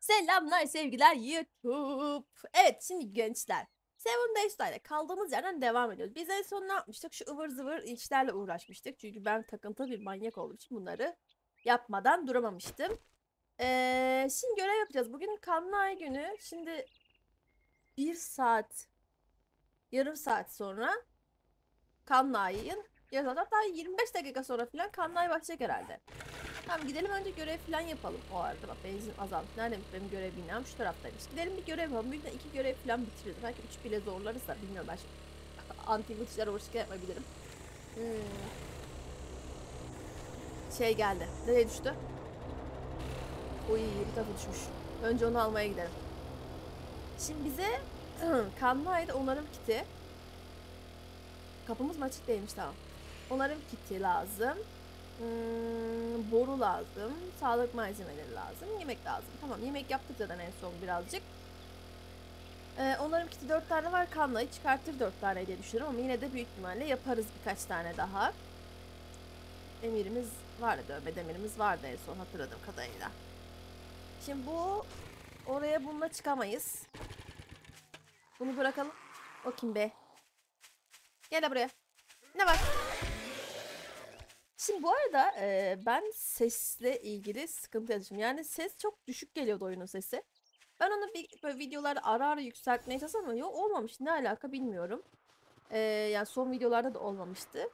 Selamlar sevgiler YouTube. Evet şimdi gençler. Seven Days'ta kaldığımız yerden devam ediyoruz. Biz en son ne yapmıştık? Şu ıvır zıvır işlerle uğraşmıştık. Çünkü ben takıntılı bir manyak olduğum için bunları yapmadan duramamıştım. Ee, şimdi görev yapacağız. Bugün kanlı ay günü. Şimdi bir saat, yarım saat sonra kanlı ayın ya da hatta 25 dakika sonra falan kanlı ay başlayacak herhalde. Tamam gidelim önce görev falan yapalım. O arada bak benzin azalmış. Nerede benim görev binam? Şu taraftaymış. Gidelim bir görev yapalım. Büyük ihtimalle iki görev falan bitiririz. Belki üç bile zorlarız da bilmiyorum ben şimdi. Anti işler uğraşırken yapmayabilirim. Hmm. Şey geldi. Nereye düştü? Uy bir tarafı düşmüş. Önce onu almaya gidelim. Şimdi bize kanlı ayda onarım kiti. Kapımız mı açık değilmiş tamam. Onarım kiti lazım. Hmm, boru lazım. Sağlık malzemeleri lazım. Yemek lazım. Tamam yemek yaptık zaten en son birazcık. Ee, onarım kiti 4 tane var. Kanlayı çıkartır 4 tane diye düşünüyorum ama yine de büyük ihtimalle yaparız birkaç tane daha. Emirimiz vardı dövme demirimiz vardı en son hatırladığım kadarıyla. Şimdi bu oraya bununla çıkamayız. Bunu bırakalım. O kim be? Gel buraya. Ne var? Şimdi bu arada e, ben sesle ilgili sıkıntı yaşadım. Yani ses çok düşük geliyordu oyunun sesi. Ben onu bir, böyle videolarda ara ara yükseltmeye çalıştım ama yok olmamış. Ne alaka bilmiyorum. E, yani son videolarda da olmamıştı.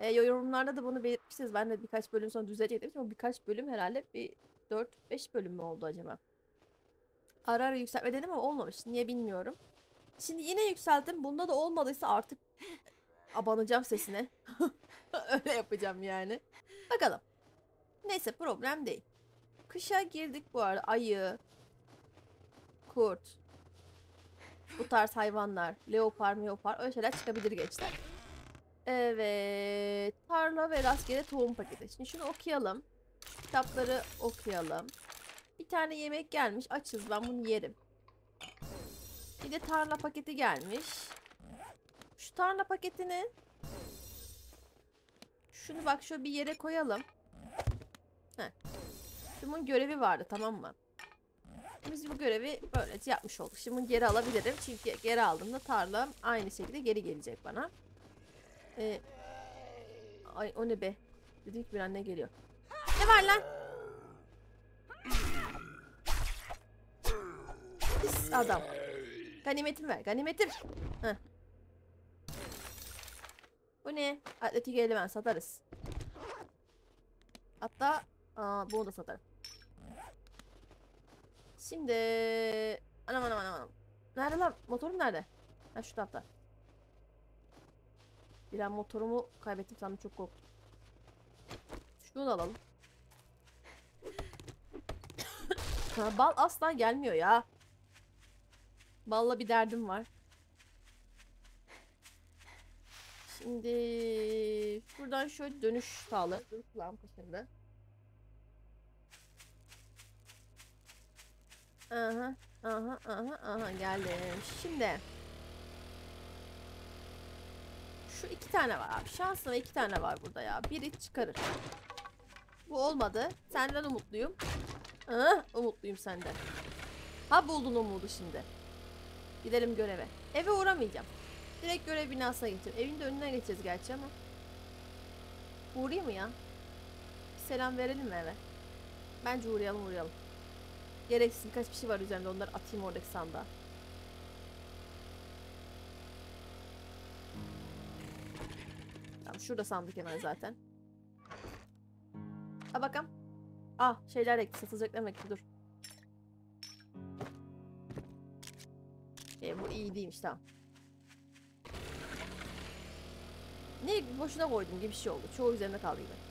E, yorumlarda da bunu belirtmişsiniz. Ben de birkaç bölüm sonra düzelecektim. Ama birkaç bölüm herhalde bir 4-5 bölüm mü oldu acaba? Ara ara yükseltme dedim ama olmamış. Niye bilmiyorum. Şimdi yine yükselttim. Bunda da olmadıysa artık abanacağım sesine. Öyle yapacağım yani. Bakalım. Neyse problem değil. Kışa girdik bu arada. Ayı, kurt, bu tarz hayvanlar, leopar, meopar öyle şeyler çıkabilir gençler. Evet. Tarla ve rastgele tohum paketi. Şimdi şunu okuyalım. Kitapları okuyalım. Bir tane yemek gelmiş. Açız ben bunu yerim. Bir de tarla paketi gelmiş. Şu tarla paketini şunu bak şöyle bir yere koyalım. Heh. Bunun görevi vardı tamam mı? Biz bu görevi böylece yapmış olduk. Şimdi bunu geri alabilirim. Çünkü geri aldığımda tarlam aynı şekilde geri gelecek bana. Ee, ay o ne be? Dedim ki bir an ne geliyor. Ne var lan? Pis adam. Ganimetimi ver. Ganimetim. Heh. Bu ne? Atletik eldiven satarız. Hatta aa, bunu da satarım. Şimdi anam anam anam anam. Nerede lan? Motorum nerede? Ha şu tarafta. Bir an motorumu kaybettim sandım çok korktum. Şunu alalım. bal asla gelmiyor ya. Balla bir derdim var. Şimdi buradan şöyle dönüş sağla. Dur kulağım kaşındı. Aha, aha, aha, aha geldim. Şimdi şu iki tane var abi. Şansına iki tane var burada ya. Biri çıkarır. Bu olmadı. Senden umutluyum. Ah, umutluyum senden. Ha buldun umudu şimdi. Gidelim göreve. Eve uğramayacağım. Direkt görev binasına geçeceğim. Evin de önüne geçeceğiz gerçi ama. Uğrayayım mı ya? Bir selam verelim mi eve? Bence uğrayalım uğrayalım. Gereksiz birkaç bir şey var üzerinde onları atayım oradaki sandığa. Tamam şurada sandık hemen zaten. Ha bakalım. Ah şeyler ekli satılacak demek ki dur. E, bu iyi değilmiş tamam. Ne boşuna koydum gibi bir şey oldu. Çoğu üzerinde kaldı gibi.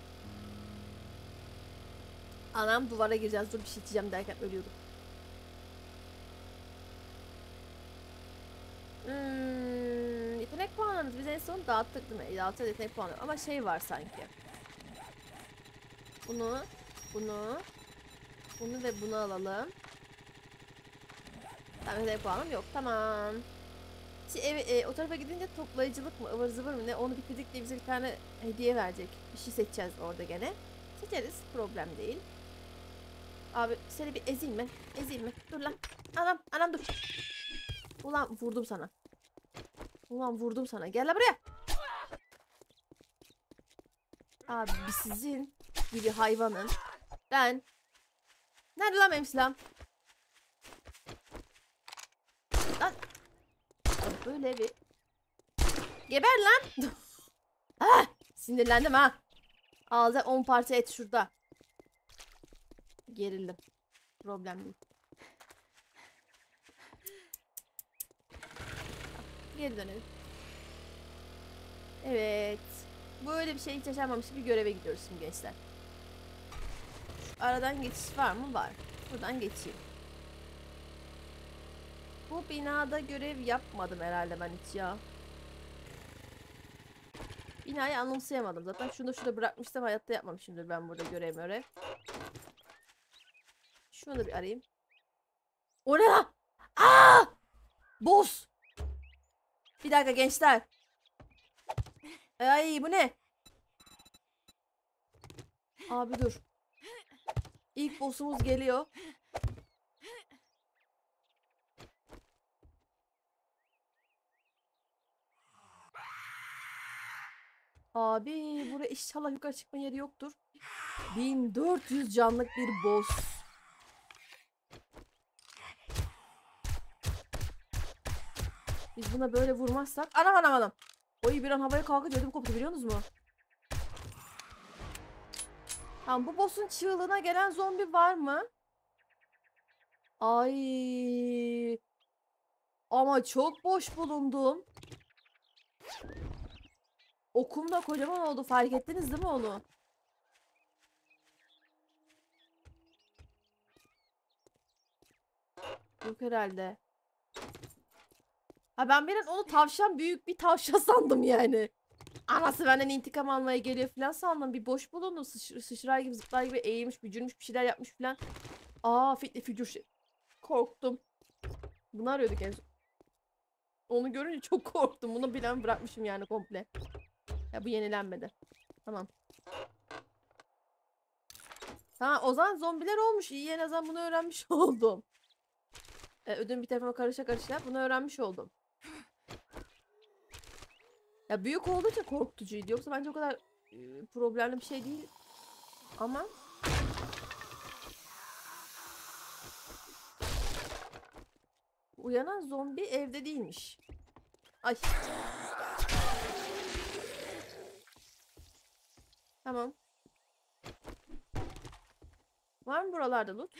Anam duvara gireceğiz dur bir şey içeceğim derken ölüyordum. Hmm, yetenek puanlarımız biz en son dağıttık değil mi? Dağıttık yetenek puanları ama şey var sanki. Bunu, bunu, bunu ve bunu alalım. Tamam yetenek puanım yok tamam. Eve, e, o tarafa gidince toplayıcılık mı ıvır zıvır mı ne onu bitirdik diye bize bir tane hediye verecek. Bir şey seçeceğiz orada gene. Seçeriz problem değil. Abi seni bir ezeyim mi? Ezeyim mi? Dur lan. Anam anam dur. Ulan vurdum sana. Ulan vurdum sana. Gel lan buraya. Abi sizin gibi hayvanın ben Nerede lan benim silahım? Lan. Ya Böyle bir Geber lan. ah, sinirlendim ha. Ağza 10 parça et şurada. Gerildim. Problem değil. Geri dönelim. Evet. Böyle bir şey hiç yaşanmamış bir göreve gidiyoruz şimdi gençler. Şu aradan geçiş var mı? Var. Buradan geçeyim. Bu binada görev yapmadım herhalde ben hiç ya. Binayı anımsayamadım. Zaten şunu da şurada bırakmıştım. Hayatta yapmamışımdır ben burada görev görev. Şunu da bir arayayım. O ne lan? Aa! Boss! Bir dakika gençler. Ay bu ne? Abi dur. İlk boss'umuz geliyor. Abi buraya inşallah yukarı çıkma yeri yoktur. 1400 canlık bir boss. Biz buna böyle vurmazsak... Anam anam anam. Oy bir an havaya kalkınca ödüm koptu biliyorsunuz mu? Tamam bu boss'un çığlığına gelen zombi var mı? Ay. Ama çok boş bulundum. Okum da kocaman oldu. Fark ettiniz değil mi onu? Yok herhalde. Ha ben bir onu tavşan büyük bir tavşan sandım yani. Anası benden intikam almaya geliyor falan sandım. Bir boş bulundu. Sıç sıçrar gibi zıplar gibi eğilmiş, bücürmüş bir şeyler yapmış falan. Aa fitli figür şey. Korktum. Bunu arıyorduk en son. Onu görünce çok korktum. Bunu bilen bırakmışım yani komple. Ya bu yenilenmedi. Tamam. Tamam o zaman zombiler olmuş. İyi en azından bunu öğrenmiş oldum. Ee, ödüm bir tarafıma karışa karışa bunu öğrenmiş oldum. Ya büyük olduğu için korkutucuydu. Yoksa bence o kadar e, problemli bir şey değil. Ama uyanan zombi evde değilmiş. Ay. Tamam. Var mı buralarda loot?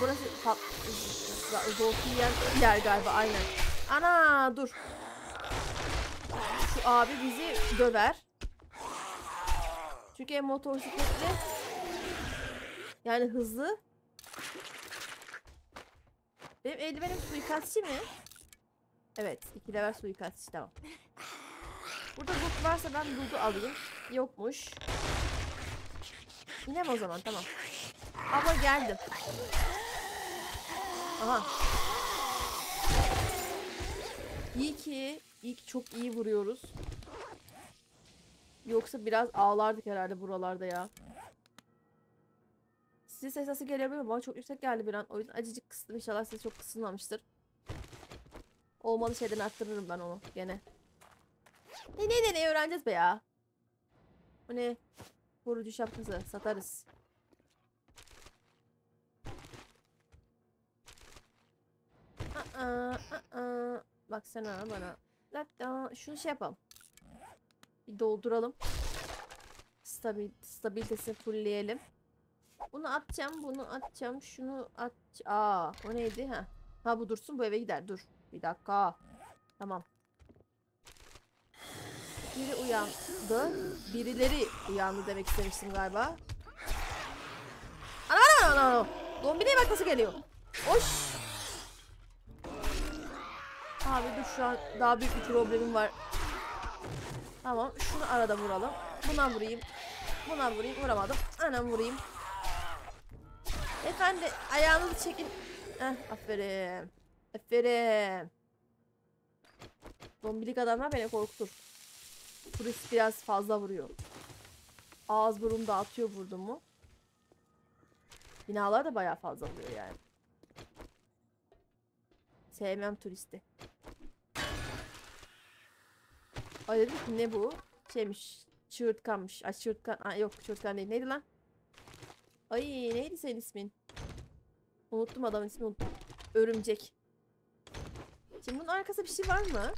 Burası pat yer, yer galiba aynen. Ana dur. Şu abi bizi döver. Çünkü hem motosikletli yani hızlı. Benim eldivenim suikastçı mı? Evet. iki level suikastçı tamam. Burada loot varsa ben loot'u alayım. Yokmuş. İnem o zaman tamam. Ama geldim. Aha. İyi ki, iyi ki çok iyi vuruyoruz. Yoksa biraz ağlardık herhalde buralarda ya. Size ses sesi gelebilir mi? Bana çok yüksek geldi bir an. O yüzden acıcık kıstım. İnşallah ses çok kısılmamıştır. Olmalı şeyden arttırırım ben onu gene. Ne ne ne ne öğreneceğiz be ya. Bu ne? Vurucu şapkası satarız. Aa, aa. Bak sen ha bana. Hatta şunu şey yapalım. Bir dolduralım. Stabil, stabilitesini fullleyelim. Bunu atacağım, bunu atacağım, şunu at. Aa, o neydi ha? Ha bu dursun, bu eve gider. Dur. Bir dakika. Tamam. Biri uyandı. Birileri uyandı demek istemiştim galiba. Ana ana ana ana. Dombineye bak nasıl geliyor. Hoş. Abi dur şu an daha büyük bir problemim var. Tamam şunu arada vuralım. Buna vurayım. Buna vurayım. Vuramadım. Anam vurayım. Efendi ayağınızı çekin. Heh, aferin. Aferin. Zombilik adamlar beni korkutur. Polis biraz fazla vuruyor. Ağız burun dağıtıyor vurdu mu. Binalar da bayağı fazla oluyor yani. Sevmem turisti. Ay dedim ki ne bu? Şeymiş. Çığırtkanmış. Ay çığırtkan. Ay yok çığırtkan değil. Neydi lan? Ay neydi senin ismin? Unuttum adamın ismini unuttum. Örümcek. Şimdi bunun arkasında bir şey var mı?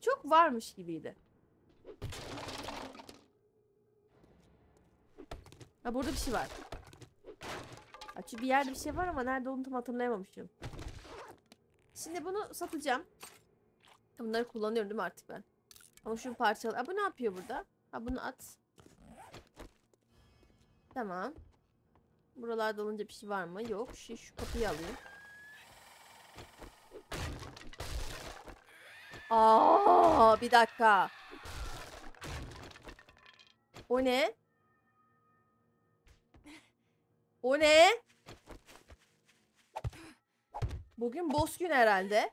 Çok varmış gibiydi. Ha burada bir şey var. Ha, çünkü bir yerde bir şey var ama nerede olduğunu tam hatırlayamamışım. Şimdi bunu satacağım. Bunları kullanıyorum değil mi artık ben? Ama şu parçalı. Ha bu ne yapıyor burada? Ha bunu at. Tamam. Buralarda alınca bir şey var mı? Yok. Şu, şu kapıyı alayım. Aa, bir dakika. O ne? O ne? Bugün boss gün herhalde.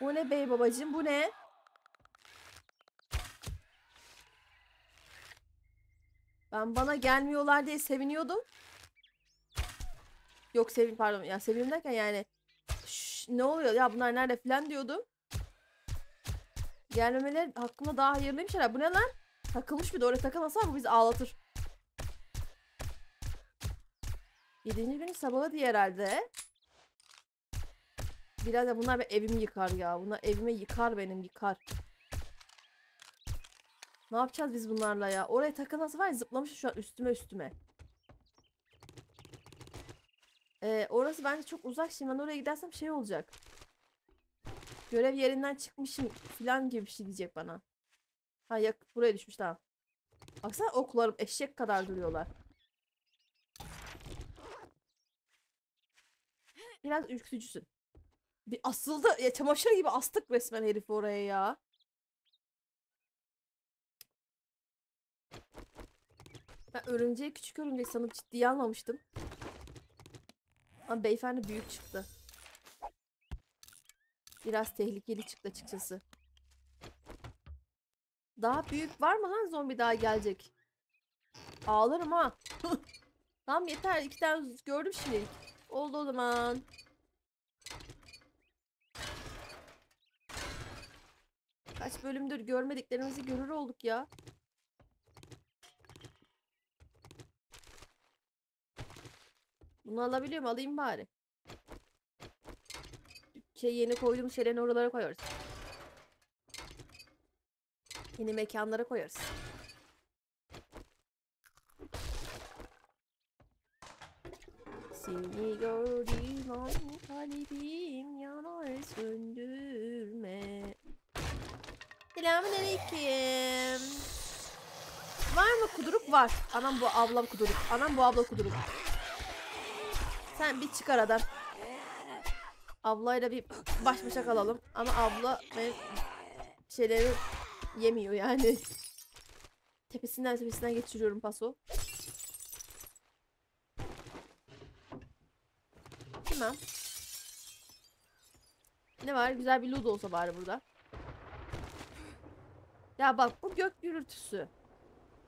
O ne bey babacığım bu ne? Ben bana gelmiyorlar diye seviniyordum. Yok sevin pardon ya sevin derken yani "Şş, ne oluyor ya bunlar nerede falan diyordum. Gelmemeleri hakkında daha hayırlıymış herhalde. Bu ne lan? Takılmış bir de oraya takılmasa bu bizi ağlatır. Yedinci günün sabahı diye herhalde. Biraz da bunlar benim evimi yıkar ya. Bunlar evime yıkar benim yıkar. Ne yapacağız biz bunlarla ya? Oraya takılması var ya zıplamış şu an üstüme üstüme. Ee, orası bence çok uzak şimdi ben oraya gidersem şey olacak. Görev yerinden çıkmışım falan gibi bir şey diyecek bana. Ha yak buraya düşmüş tamam. Baksana oklarım eşek kadar duruyorlar. Biraz ürkütücüsün. Bir asıldı. Ya çamaşır gibi astık resmen herifi oraya ya. Ben örümceği küçük örümcek sanıp ciddiye almamıştım. Ama beyefendi büyük çıktı. Biraz tehlikeli çıktı açıkçası. Daha büyük var mı lan zombi daha gelecek? Ağlarım ha. tamam yeter iki tane gördüm şimdilik. Oldu o zaman. Kaç bölümdür görmediklerimizi görür olduk ya. Bunu alabiliyorum alayım bari. Şey yeni koyduğum şeylerini oralara koyuyoruz. Yeni mekanlara koyarız. Seni gördüğüm an kalbim yanar söndürme. Selamünaleyküm. Var mı kuduruk? Var. Anam bu ablam kuduruk. Anam bu abla kuduruk. Sen bir çık aradan. Ablayla bir baş başa kalalım. Ama abla benim şeyleri yemiyor yani. Tepesinden tepesinden geçiriyorum paso. Tamam. Ne var? Güzel bir loot olsa bari burada. Ya bak bu gök gürültüsü.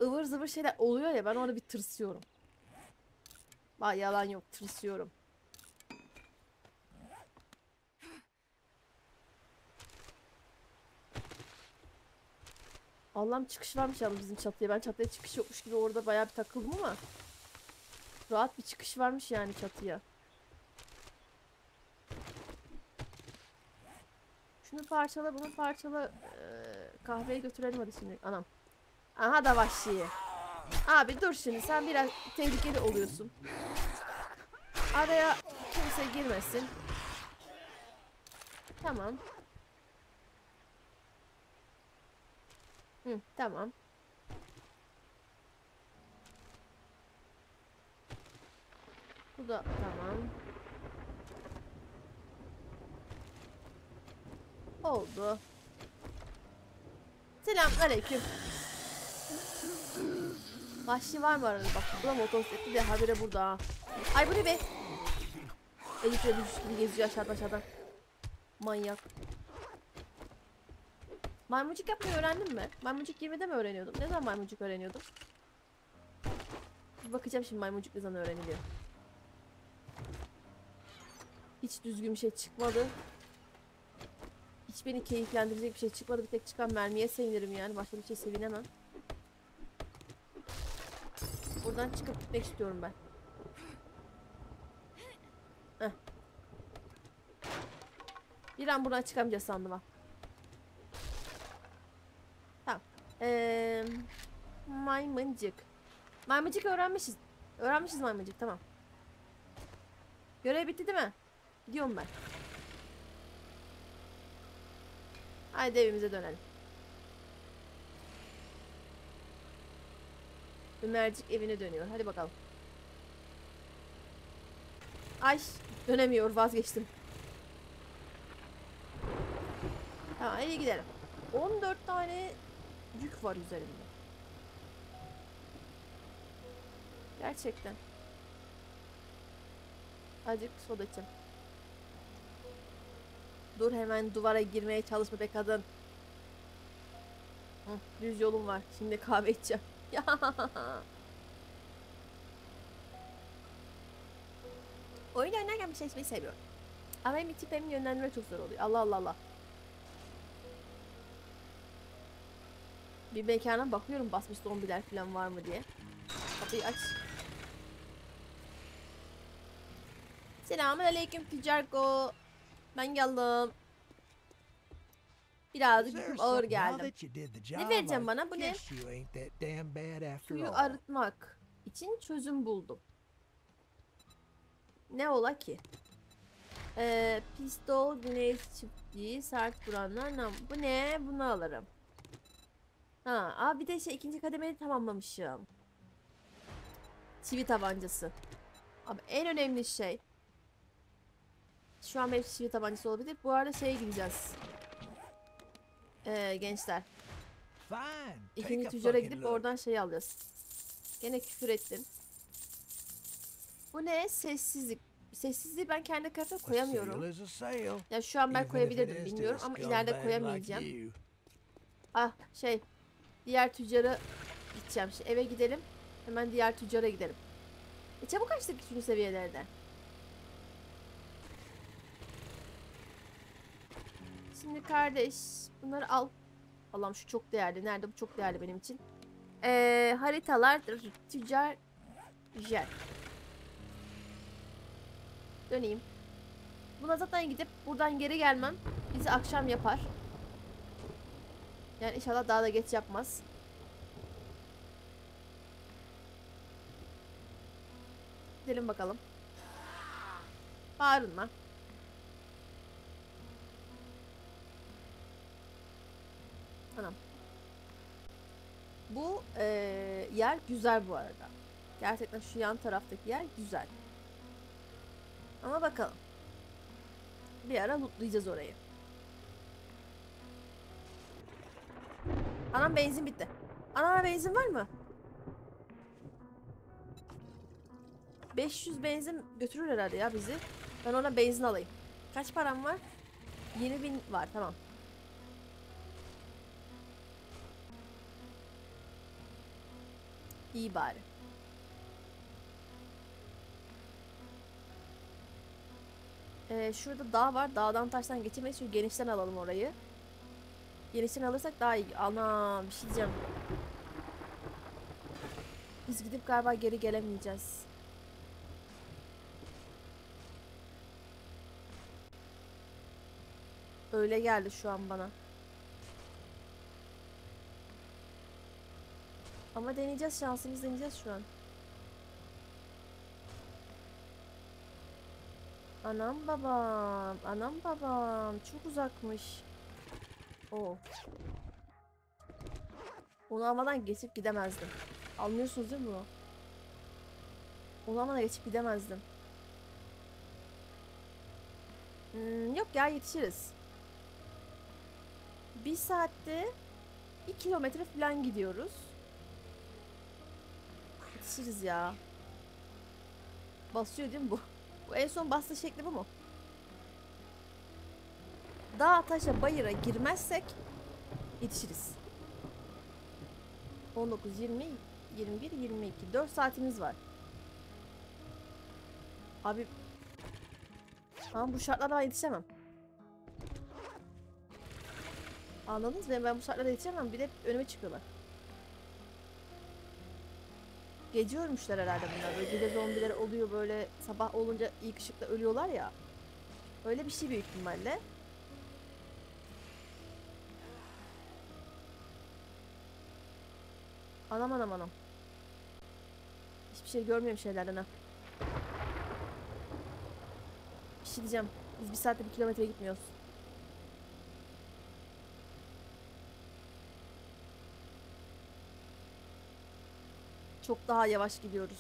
ıvır zıvır şeyler oluyor ya ben orada bir tırsıyorum. Bak yalan yok tırsıyorum. Allah'ım çıkış varmış yalnız bizim çatıya. Ben çatıya çıkış yokmuş gibi orada bayağı bir takıldım ama. Rahat bir çıkış varmış yani çatıya. Şunu parçala bunu parçala. Ee, kahveye götürelim hadi şimdi. Anam. Aha da vahşi. Abi dur şimdi sen biraz tehlikeli oluyorsun. Araya kimse girmesin. Tamam. Hı, tamam. Bu da tamam. Oldu. Selam aleyküm. Vahşi var mı arada bak bu da motosikletli de habire burada ha. Ay bu ne be? Elif'le düşüş gibi geziyor aşağıda aşağıda. Manyak. Maymuncuk yapmayı öğrendin mi? Maymuncuk 20'de mi öğreniyordum? Ne zaman maymuncuk öğreniyordum? Bir bakacağım şimdi maymuncuk ne zaman öğreniliyor. Hiç düzgün bir şey çıkmadı. Hiç beni keyiflendirecek bir şey çıkmadı. Bir tek çıkan mermiye sevinirim yani. Başka bir şey sevinemem. Buradan çıkıp gitmek istiyorum ben. Heh. Bir an buradan çıkamayacağız sandım ha. Tamam. Ee, maymuncuk. Maymuncuk öğrenmişiz. Öğrenmişiz maymuncuk tamam. Görev bitti değil mi? Gidiyorum ben. Haydi evimize dönelim. Ömercik evine dönüyor. Hadi bakalım. Ay dönemiyor vazgeçtim. Tamam eve gidelim. 14 tane yük var üzerimde. Gerçekten. Azıcık soda içeceğim. Dur hemen duvara girmeye çalışma be kadın. Hı, düz yolum var. Şimdi kahve içeceğim. Ya. Oyun oynarken bir şey içmeyi seviyorum. Ama hem içip hem yönlendirme çok zor oluyor. Allah Allah Allah. Bir mekana bakıyorum basmış zombiler falan var mı diye. Kapıyı aç. Selamun aleyküm Tüccarko. Ben geldim. Birazcık ağır geldim. Ne vereceğim bana? Bu ne? Suyu arıtmak için çözüm buldum. Ne ola ki? Ee, pistol, güneş çiftliği, sert vuranlar. ne- Bu ne? Bunu alırım. Ha, aa bir de şey ikinci kademeyi tamamlamışım. Çivi tabancası. Abi en önemli şey. Şu an benim çivi tabancası olabilir. Bu arada şeye gideceğiz. Ee, gençler. İkinci tüccara gidip oradan şey alacağız. Gene küfür ettim. Bu ne? Sessizlik. Sessizliği ben kendi karaktera koyamıyorum. Ya şu an ben koyabilirdim bilmiyorum ama ileride koyamayacağım. Ah şey. Diğer tüccara gideceğim. Şimdi eve gidelim. Hemen diğer tüccara gidelim. E çabuk açtık üçüncü seviyelerde. Şimdi kardeş bunları al. Allah'ım şu çok değerli. Nerede bu çok değerli benim için. Ee, haritalar tüccar jet. Döneyim. Buna zaten gidip buradan geri gelmem bizi akşam yapar. Yani inşallah daha da geç yapmaz. Gidelim bakalım. Bağırma. Anam. Bu eee, yer güzel bu arada. Gerçekten şu yan taraftaki yer güzel. Ama bakalım. Bir ara lootlayacağız orayı. Anam benzin bitti. Anam benzin var mı? 500 benzin götürür herhalde ya bizi. Ben ona benzin alayım. Kaç param var? 20 bin var tamam. İyi bari. Ee, şurada dağ var. Dağdan taştan geçemeyiz. Şu genişten alalım orayı. Genişten alırsak daha iyi. Ana bir şey diyeceğim. Biz gidip galiba geri gelemeyeceğiz. Öyle geldi şu an bana. Ama deneyeceğiz şansımız deneyeceğiz şu an. Anam babam, anam babam çok uzakmış. O. Onu almadan geçip gidemezdim. Anlıyorsunuz değil mi bunu? Onu almadan geçip gidemezdim. Hmm, yok ya yetişiriz. Bir saatte bir kilometre falan gidiyoruz. Yetişiriz ya. Basıyor değil mi bu? Bu en son bastığı şekli bu mu? Dağ taşa bayıra girmezsek Yetişiriz. 19, 20, 21, 22. 4 saatimiz var. Abi ama bu şartlarda ben yetişemem. Anladınız mı? Ben bu şartlarda yetişemem. Bir de önüme çıkıyorlar. Gece ölmüşler herhalde bunlar. Böyle gece zombiler oluyor böyle sabah olunca ilk ışıkta ölüyorlar ya. Öyle bir şey büyük ihtimalle. Anam anam anam. Hiçbir şey görmüyorum şeylerden ha. Bir şey diyeceğim. Biz bir saatte bir kilometre gitmiyoruz. Çok daha yavaş gidiyoruz.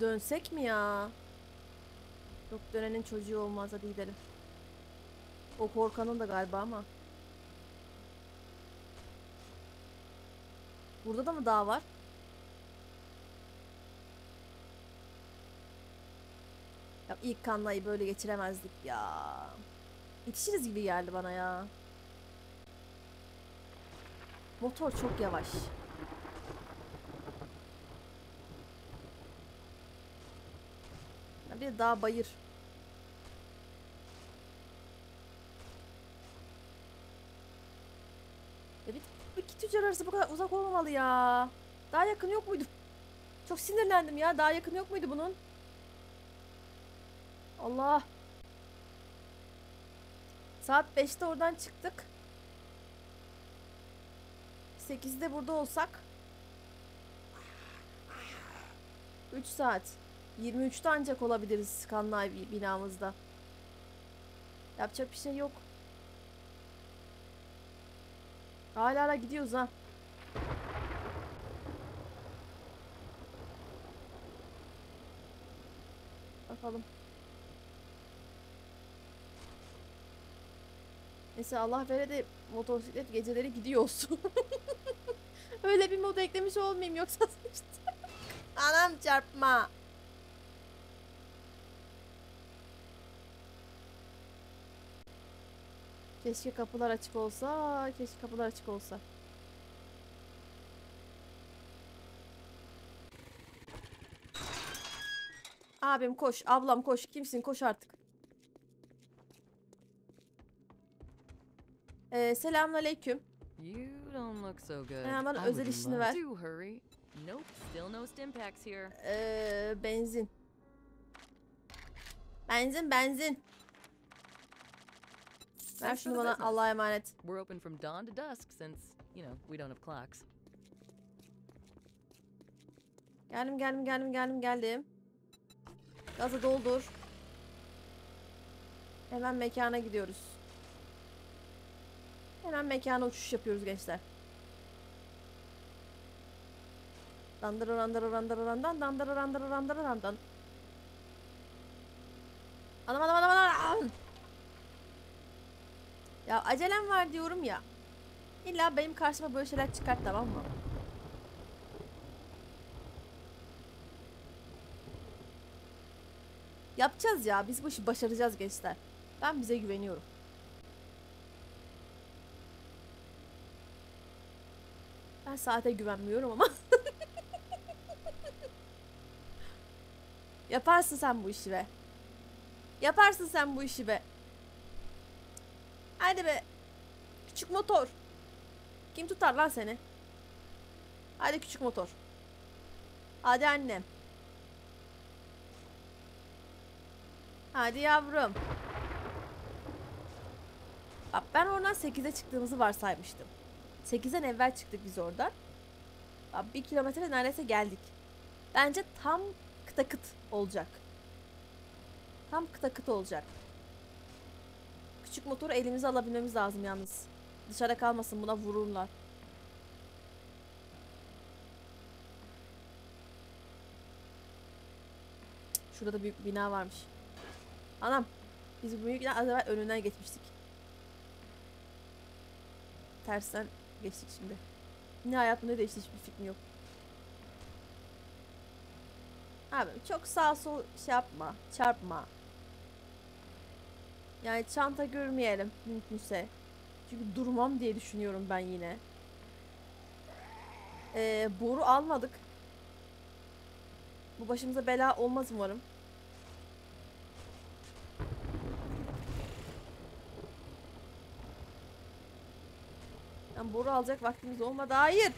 Dönsek mi ya? Yok dönenin çocuğu olmaz hadi gidelim. O korkanın da galiba ama. Burada da mı dağ var? Ya ilk kanlayı böyle geçiremezdik ya. Yetişiriz gibi geldi bana ya. Motor çok yavaş. Ya bir dağ bayır. Ya bir, bu iki tüccar arası bu kadar uzak olmamalı ya. Daha yakın yok muydu? Çok sinirlendim ya. Daha yakın yok muydu bunun? Allah. Saat 5'te oradan çıktık. 8'de burada olsak 3 saat. 23'te ancak olabiliriz Kanlay bi- binamızda. Yapacak bir şey yok. Hala hala gidiyoruz ha. Bakalım. Neyse Allah vere de motosiklet geceleri gidiyor olsun. Öyle bir mod eklemiş olmayayım yoksa sıçtım. Anam çarpma. Keşke kapılar açık olsa, keşke kapılar açık olsa. Abim koş, ablam koş, kimsin koş artık. Ee, selamünaleyküm. You don't look so good. Hemen özel işini ver. Hurry. Nope, still no here. Ee, benzin. Benzin, benzin. Ver şunu bana. Allah'a emanet. We're open from dawn to dusk since, you know, we don't have clocks. Geldim, geldim, geldim, geldim, geldim. Gazı doldur. Hemen mekana gidiyoruz. Hemen mekana uçuş yapıyoruz gençler. Dandırı randırı randırı randan dandırı randırı randırı randan. Anam anam anam anam. Ya acelem var diyorum ya. İlla benim karşıma böyle şeyler çıkart tamam mı? Yapacağız ya. Biz bu işi başaracağız gençler. Ben bize güveniyorum. Ben saate güvenmiyorum ama. Yaparsın sen bu işi be. Yaparsın sen bu işi be. Hadi be. Küçük motor. Kim tutar lan seni? Hadi küçük motor. Hadi annem. Hadi yavrum. Bak ben oradan 8'e çıktığımızı varsaymıştım. 8'den evvel çıktık biz oradan. Bir kilometre neredeyse geldik. Bence tam kıta kıt olacak. Tam kıta kıt olacak. Küçük motoru elimize alabilmemiz lazım yalnız. Dışarıda kalmasın buna vururlar. Şurada da büyük bir bina varmış. Anam. Biz bu büyük bina az önünden geçmiştik. Tersten geçtik şimdi. Ne hayatımda değişti hiçbir fikrim yok. Abi çok sağ sol şey yapma. Çarpma. Yani çanta görmeyelim mümkünse. Çünkü durmam diye düşünüyorum ben yine. Ee, boru almadık. Bu başımıza bela olmaz umarım. Yani boru alacak vaktimiz olmadı. Hayır.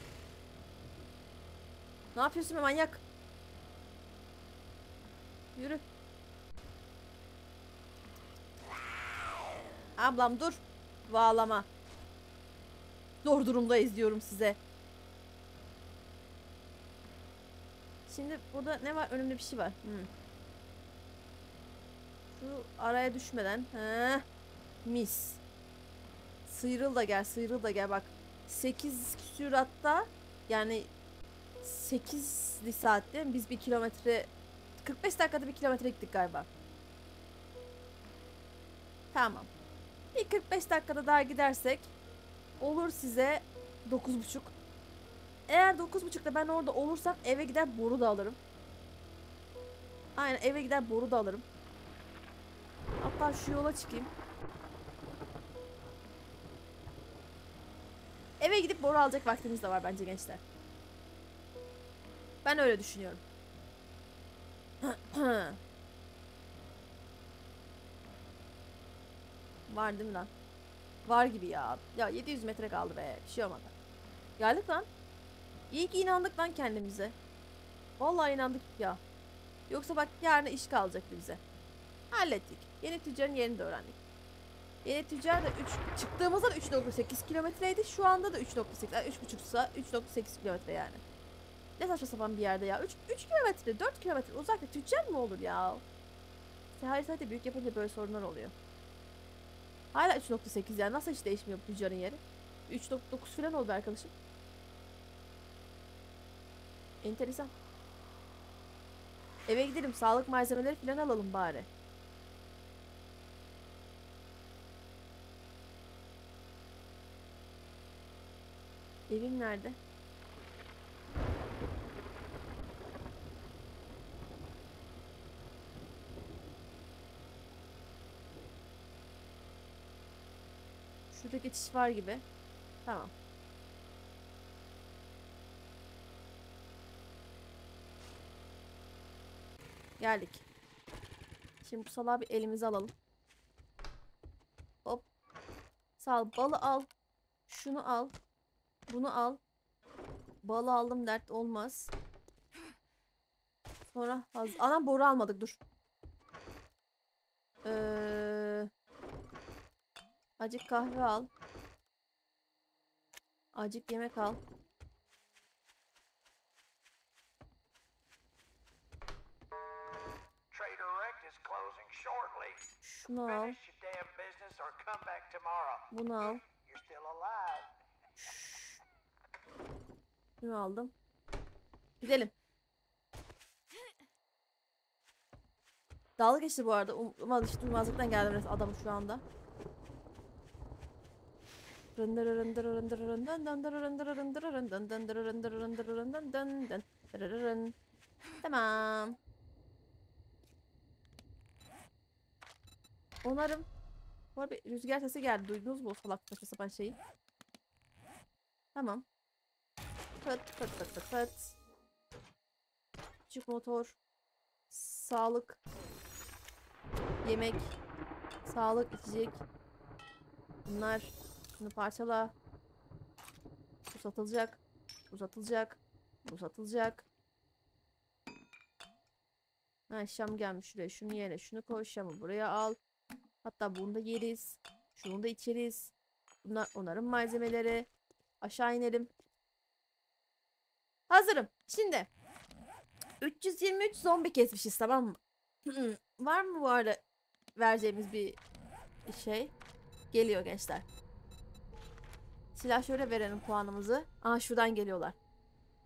Ne yapıyorsun be manyak? Yürü. Ablam dur. Bağlama. Zor durumdayız diyorum size. Şimdi burada ne var? Önümde bir şey var. Hmm. Şu araya düşmeden. Heh. Mis. Sıyrıl da gel, sıyrıl da gel bak. 8 süratta yani 8'li saatte biz bir kilometre 45 dakikada bir kilometre gittik galiba. Tamam. Bir 45 dakikada daha gidersek olur size 9.5. Eğer 9.30'da ben orada olursam eve gider boru da alırım. Aynen eve gider boru da alırım. Hatta şu yola çıkayım. Eve gidip boru alacak vaktimiz de var bence gençler. Ben öyle düşünüyorum. Var değil mi lan? Var gibi ya. Ya 700 metre kaldı be. Bir şey olmadı. Geldik lan. İyi ki inandık lan kendimize. Vallahi inandık ya. Yoksa bak yarın iş kalacaktı bize. Hallettik. Yeni tüccarın yerini de öğrendik. Yeni tüccar da 3 çıktığımızda da 3.8 kilometreydi. Şu anda da 3.8. Yani 3.5 sa 3.8 kilometre yani. Ne saçma sapan bir yerde ya. 3, 3 kilometre, 4 kilometre uzakta tüccar mı olur ya? Haritayı büyük yapınca böyle sorunlar oluyor. Hala 3.8 yani nasıl hiç değişmiyor tüccarın yeri? 3.9 falan oldu arkadaşım. Enteresan. Eve gidelim sağlık malzemeleri falan alalım bari. Evim nerede? Şurada geçiş var gibi. Tamam. Geldik. Şimdi bu salağı bir elimize alalım. Hop. Sağ ol. Balı al. Şunu al. Bunu al. Balı aldım dert olmaz. Sonra faz... Anam boru almadık dur. Ee... Acık kahve al. Acık yemek al. Şunu al. Finish your Şunu aldım. Gidelim. Dalga geçti bu arada. Umaz hiç duymazlıktan geldim resmen adam şu anda. Tamam. Onarım. Bu bir rüzgar sesi geldi. Duydunuz mu o salak sapan şeyi? Tamam. Fıt fıt fıt fıt fıt. Küçük motor. Sağlık. Yemek. Sağlık içecek. Bunlar. Şunu parçala. Bu satılacak. Bu satılacak. Bu satılacak. Ha Şam gelmiş şuraya. Şunu yerine şunu koy. Şam'ı buraya al. Hatta bunu da yeriz. Şunu da içeriz. Bunlar onarım malzemeleri. Aşağı inelim. Hazırım. Şimdi 323 zombi kesmişiz tamam mı? Var mı bu arada vereceğimiz bir şey? Geliyor gençler. Silah şöyle verelim puanımızı. Aa şuradan geliyorlar.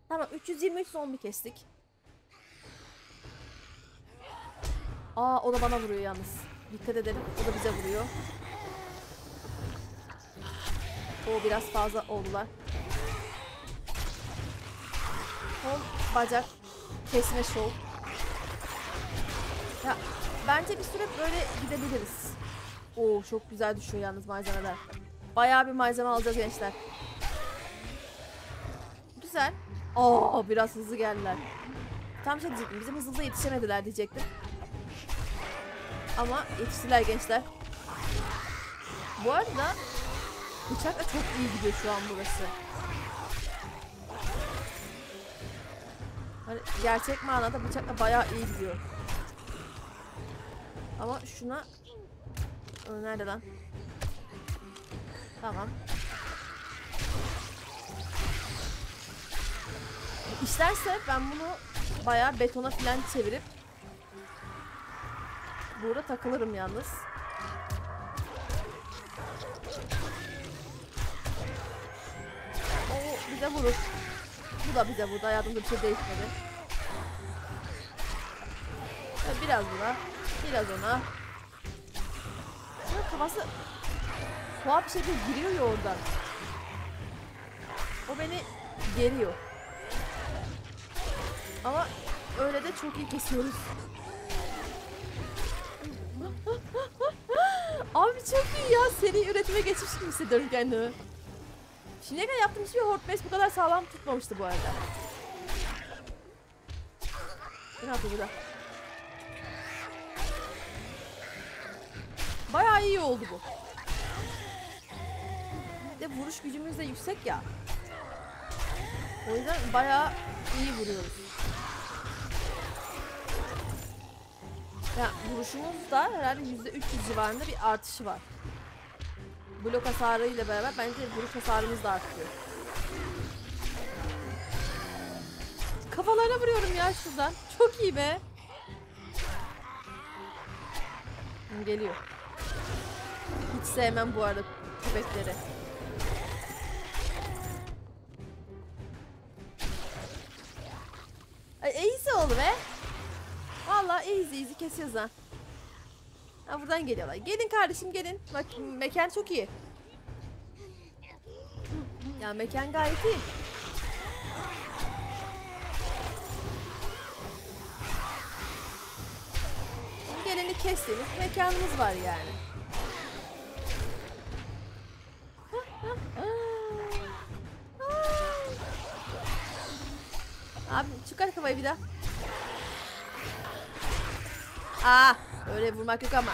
Tamam 323 zombi kestik. Aa o da bana vuruyor yalnız. Dikkat edelim. O da bize vuruyor. O biraz fazla oldular. Kol, bacak, kesme şov. Ya bence bir süre böyle gidebiliriz. Oo çok güzel düşüyor yalnız malzemeler. Bayağı bir malzeme alacağız gençler. Güzel. Aa biraz hızlı geldiler. Tam şey diyecektim. Bizim hızımıza yetişemediler diyecektim. Ama yetiştiler gençler. Bu arada bıçakla çok iyi gidiyor şu an burası. Hani gerçek manada bıçakla bayağı iyi gidiyor. Ama şuna nerede lan? Tamam. İşlerse ben bunu bayağı betona falan çevirip burada takılırım yalnız. O bize vurur. Bu da bize vurdu. Hayatımda bir şey değişmedi. Biraz buna. Biraz ona. Ya kafası tuhaf bir şekilde giriyor ya oradan. O beni geriyor. Ama öyle de çok iyi kesiyoruz. Abi çok iyi ya. Seri üretime geçmiş gibi hissediyorum kendimi. Şimdiye kadar yaptığım hiçbir Hotbase bu kadar sağlam tutmamıştı bu arada. Ne yapıyor burada? Bayağı iyi oldu bu. Bir de vuruş gücümüz de yüksek ya. O yüzden bayağı iyi vuruyoruz. Ya vuruşumuz da herhalde %300 civarında bir artışı var. Blok hasarı ile beraber bence vuruş hasarımız da artıyor. Kafalarına vuruyorum ya şuradan. Çok iyi be. Geliyor. Hiç sevmem bu arada köpekleri. Ay easy oldu be. Vallahi easy easy kesiyoruz ha. Ha buradan geliyorlar. Gelin kardeşim gelin. Bak mekan çok iyi. Ya mekan gayet iyi. Geleni kestiğimiz mekanımız var yani. Abi çıkar kafayı bir daha. Aa, öyle vurmak yok ama.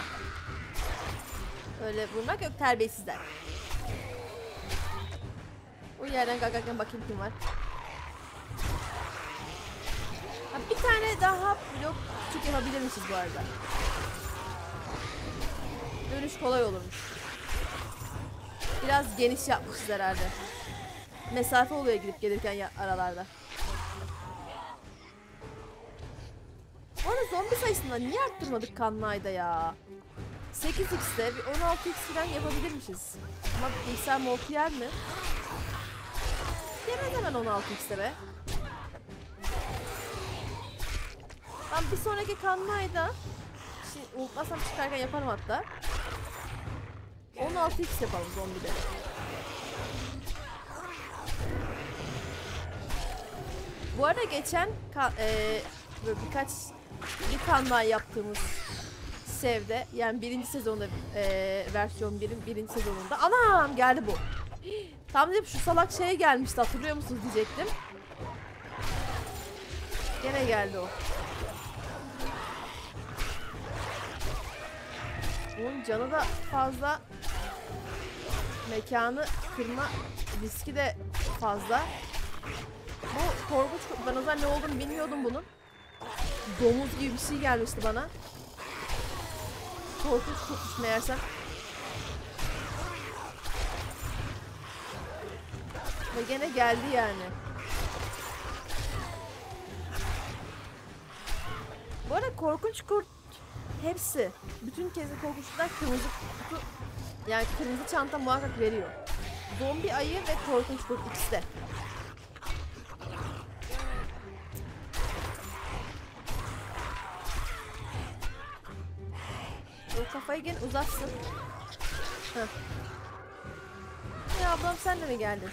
Öyle vurmak yok terbiyesizler. O yerden kalkarken bakayım kim var. Ha, bir tane daha blok küçük yapabilirmişiz bu arada. Dönüş kolay olurmuş. Biraz geniş yapmışız herhalde. Mesafe oluyor gidip gelirken aralarda. Arada zombi sayısında niye arttırmadık kanlı ayda ya? 8x'te bir 16x falan yapabilirmişiz. Ama bilgisayar multi yer mi? Yemez hemen 16x'te be. Ben bir sonraki kanlı ayda Şimdi unutmazsam çıkarken yaparım hatta. 16x yapalım zombileri. Bu arada geçen eee, böyle birkaç bir kandan yaptığımız sevde yani birinci sezonda eee, versiyon birin birinci sezonunda anam geldi bu. Tam dedim şu salak şeye gelmişti hatırlıyor musunuz diyecektim. Gene geldi o. Bunun canı da fazla. Mekanı kırma riski de fazla. Bu korkunç. Ben o zaman ne olduğunu bilmiyordum bunun. Domuz gibi bir şey gelmişti bana. Korkunç kurtmuş meğersem. Ve gene geldi yani. Bu arada korkunç kurt hepsi. Bütün kez korkunçlar kırmızı kutu yani kırmızı çanta muhakkak veriyor. Zombi ayı ve korkunç kurt ikisi de. O kafayı gene uzatsın. Heh. Ya ablam sen de mi geldin?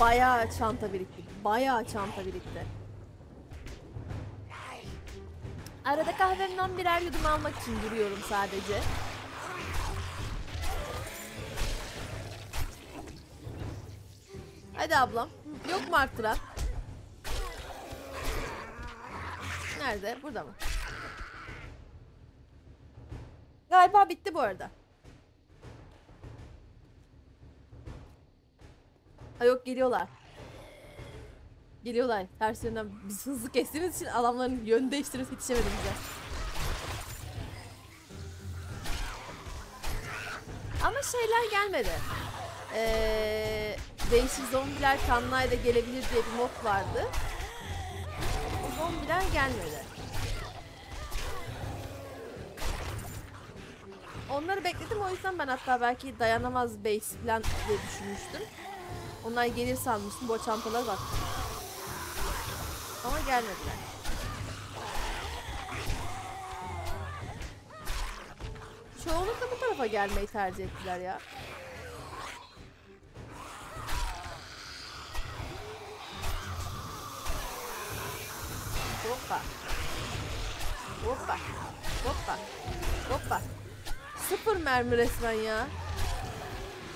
Bayağı çanta birikti. Bayağı çanta birikti. Arada kahvemden birer yudum almak için duruyorum sadece. Hadi ablam. Yok mu arttıran? Nerede? Burada mı? Galiba bitti bu arada. Ha yok geliyorlar. Geliyorlar. Ters yönden biz hızlı kestiğimiz için adamların yön değiştirip yetişemedi bize. Ama şeyler gelmedi. Ee, değişik zombiler kanlayla gelebilir diye bir mod vardı. O zombiler gelmedi. Onları bekledim o yüzden ben hatta belki dayanamaz base falan diye düşünmüştüm. Onlar gelir sanmıştım. Bu çantalara bak. Ama gelmediler. Çoğunlukla bu tarafa gelmeyi tercih ettiler ya. Hoppa. Hoppa. Hoppa. Hoppa. Sıfır mermi resmen ya.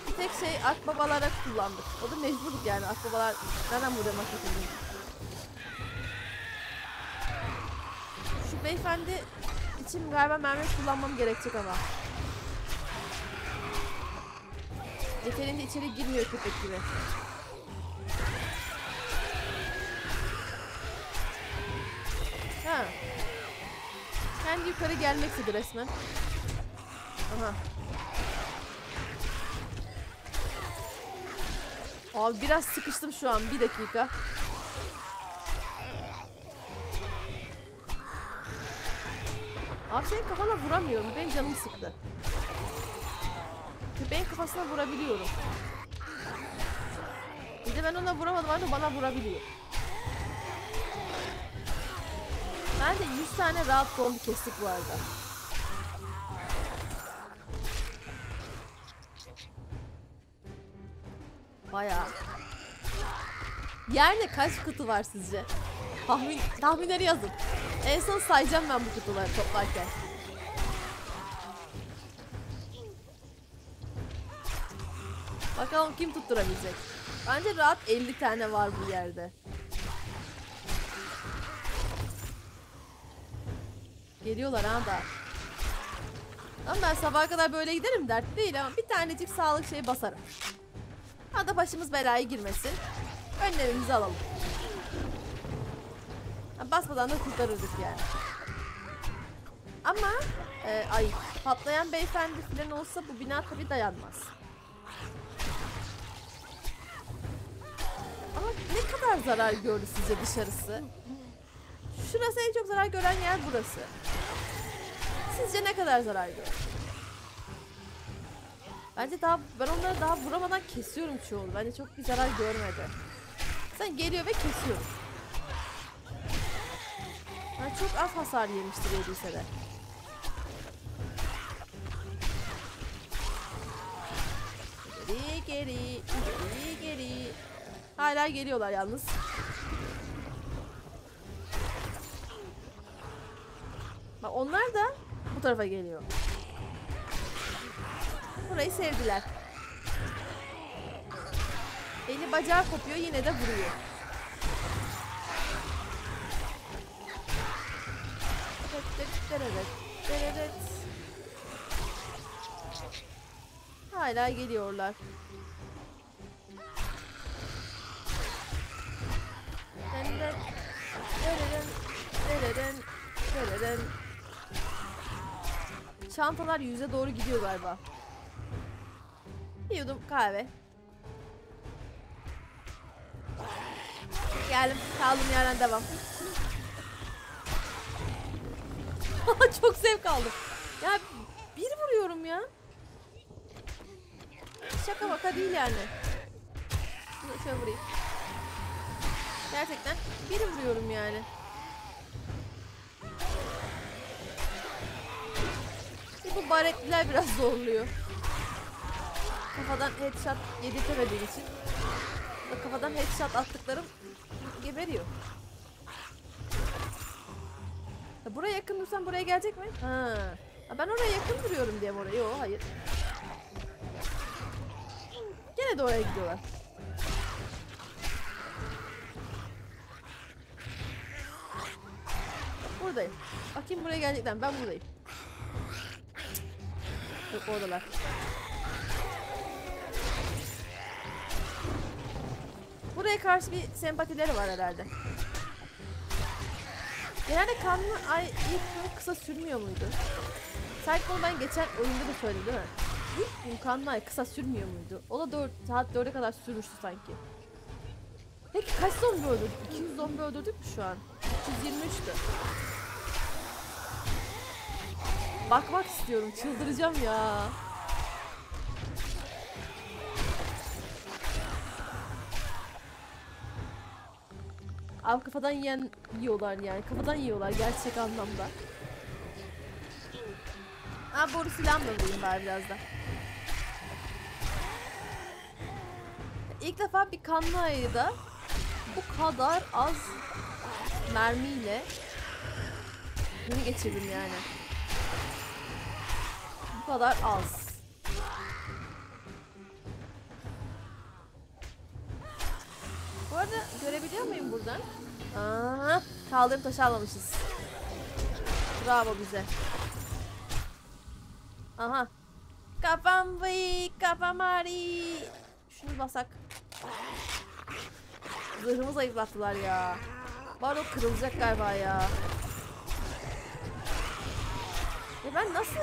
Bir tek şey akbabalara kullandık. O da mecburluk yani akbabalar nereden buraya makasını Şu beyefendi için galiba mermi kullanmam gerekecek ama. Yeterince içeri girmiyor köpek gibi. Ha. Kendi yukarı gelmek istedi resmen. Aha. Abi biraz sıkıştım şu an. Bir dakika. Abi senin kafana vuramıyorum. Benim canım sıktı. Köpeğin kafasına vurabiliyorum. Bir de ben ona vuramadım ama bana vurabiliyor. Bence 100 tane rahat zombi kestik bu arada. Bayağı. Yerde kaç kutu var sizce? Tahmin, tahminleri yazın. En son sayacağım ben bu kutuları toplarken. Bakalım kim tutturabilecek. Bence rahat 50 tane var bu yerde. Geliyorlar ha da. Ama ben sabaha kadar böyle giderim dert değil ama bir tanecik sağlık şeyi basarım. Ha da başımız belaya girmesin. Önlemimizi alalım. Basmadan da kurtarırdık yani. Ama e, ay patlayan beyefendi falan olsa bu bina tabi dayanmaz. Ama ne kadar zarar gördü sizce dışarısı? Şurası en çok zarar gören yer burası. Sizce ne kadar zarar gördü? Bence daha ben onları daha vuramadan kesiyorum çoğunu. Bence çok bir zarar görmedi. Sen geliyor ve kesiyor. Ben çok az hasar yemiştir yediyse de. Geri geri geri geri. Hala geliyorlar yalnız. Bak onlar da bu tarafa geliyor. Burayı sevdiler. Eli bacağı kopuyor yine de vuruyor. Tırırıt. Hala geliyorlar. Çantalar yüze doğru gidiyor galiba. Bir yudum kahve. Geldim. Kaldım yerden devam. Çok zevk aldım. Ya bir vuruyorum ya. Şaka maka değil yani. Şunu şöyle vurayım. Gerçekten bir vuruyorum yani. Bu baretliler biraz zorluyor. Kafadan headshot yedirtemediğim için. Kafadan headshot attıklarım geberiyor. Ha, buraya yakın dursam buraya gelecek mi? Ha. Ben oraya yakın duruyorum diye oraya? Yok hayır. Gene de oraya gidiyorlar. Buradayım. Bakayım buraya gelecekler? Ben buradayım. Yok oradalar. Buraya karşı bir sempatileri var herhalde. Genelde kanlı ay ilk kısa sürmüyor muydu? Sanki onu ben geçen oyunda da söyledim değil mi? İlk gün kanlı ay kısa sürmüyor muydu? O da 4 saat 4'e kadar sürmüştü sanki. Peki kaç zombi öldürdük? 200 zombi öldürdük mü şu an? 323'tü. Bakmak istiyorum. Çıldıracağım ya. Abi kafadan yiyen yiyorlar yani. Kafadan yiyorlar gerçek anlamda. Ha boru silahımla vurayım bari biraz da. İlk defa bir kanlı ayıda bu kadar az mermiyle bunu geçirdim yani. Bu kadar az. Görebiliyor muyum buradan? Aa, kaldırım taşı almamışız. Bravo bize. Aha. Kafam vay, kafam ari. Şunu basak. Zırhımı zayıflattılar ya. Var o kırılacak galiba ya. Ya ben nasıl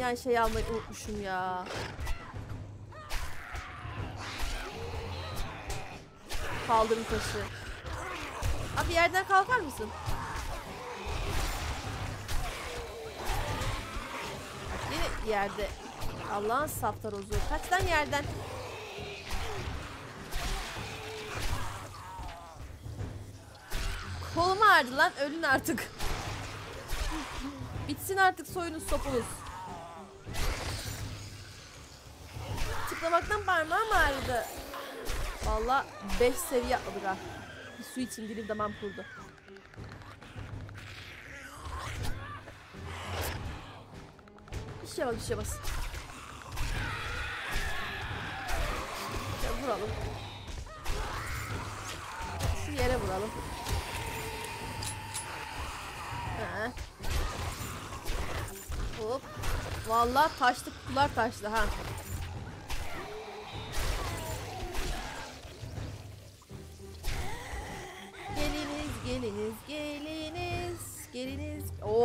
yani şey almayı unutmuşum ya. Kaldırım taşı. Abi yerden kalkar mısın? Yine yerde. Allah'ın saftarozu. Kaç lan yerden? Kolum ağrıdı lan. Ölün artık. Bitsin artık soyunuz sopunuz. Tıklamaktan parmağım ağrıdı. Valla 5 seviye atladık ha. Bir su için dilim damam kurdu. Bir şey bas bir şey bas. Ya vuralım. Şu yere vuralım. Ha. Hop. Vallahi taştı kutular taştı ha.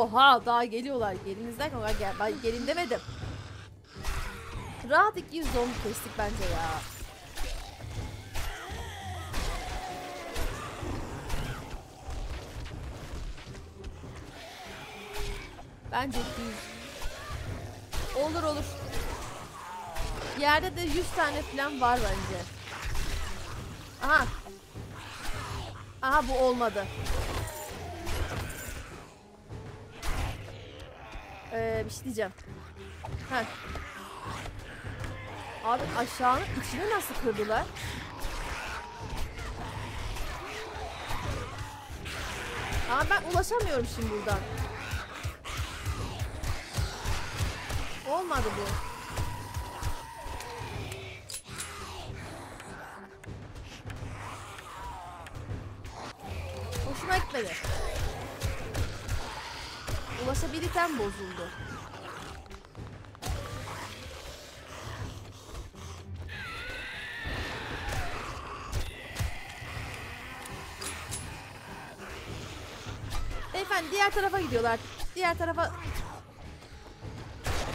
Oha daha geliyorlar. Geliniz derken o gel, ben gelin demedim. Rahat 200 zombi kestik bence ya. Bence 200. Olur olur. Yerde de 100 tane falan var bence. Aha. Aha bu olmadı. Ee, bir şey diyeceğim. Heh. Abi aşağının içine nasıl kırdılar? Ama ben ulaşamıyorum şimdi buradan. Olmadı bu. Ulaşabilitem bozuldu. Beyefendi diğer tarafa gidiyorlar. Diğer tarafa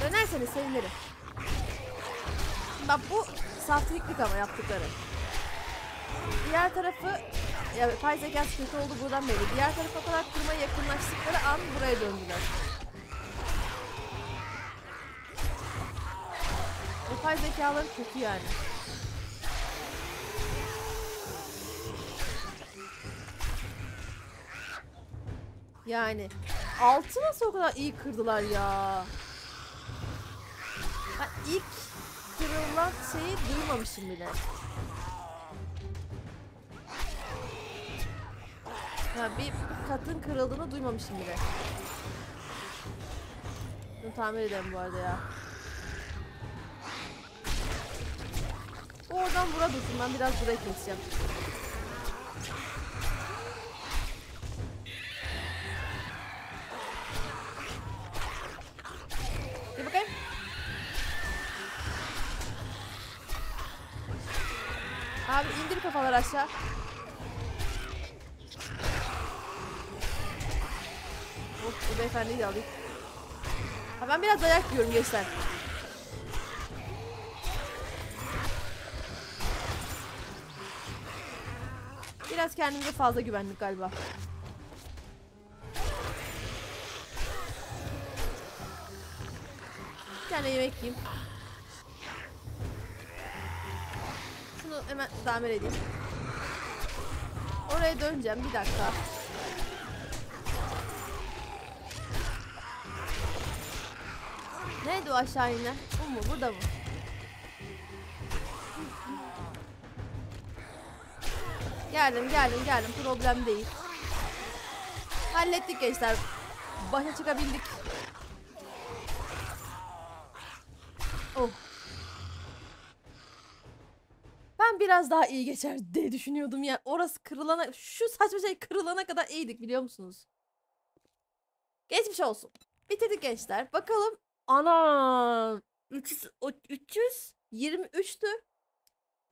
dönerseniz sevinirim. Bak bu saftiriklik ama yaptıkları. Diğer tarafı ya yapay zeka kötü oldu buradan belli. Diğer tarafa kadar kurmaya yakınlaştıkları an buraya döndüler. Yapay zekaları kötü yani. Yani altı nasıl o kadar iyi kırdılar ya? Ben ilk kırılan şeyi duymamışım bile. Ya bir katın kırıldığını duymamışım bile. Bunu tamir edelim bu arada ya. Oradan bura dursun ben biraz burayı keseceğim. Bir bakayım. Abi indir kafaları aşağı. Of bu beyefendiyi de alayım. Ha, ben biraz dayak yiyorum gençler. Biraz kendimize fazla güvendik galiba. Bir tane yemek yiyeyim. Şunu hemen tamir edeyim. Oraya döneceğim bir dakika. Neydi o aşağı inen? Bu mu? Burada mı? Geldim geldim geldim problem değil. Hallettik gençler. Başa çıkabildik. Oh. Ben biraz daha iyi geçer diye düşünüyordum ya. Orası kırılana, şu saçma şey kırılana kadar iyiydik biliyor musunuz? Geçmiş olsun. Bitirdik gençler. Bakalım. Ana 300 o- 323'tü.